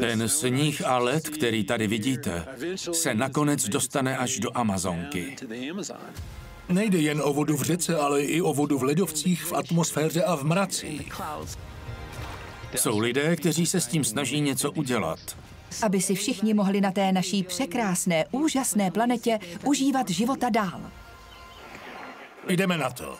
Ten sníh a led, který tady vidíte, se nakonec dostane až do Amazonky. Nejde jen o vodu v řece, ale i o vodu v ledovcích, v atmosféře a v mracích. Jsou lidé, kteří se s tím snaží něco udělat. Aby si všichni mohli na té naší překrásné, úžasné planetě užívat života dál. Jdeme na to.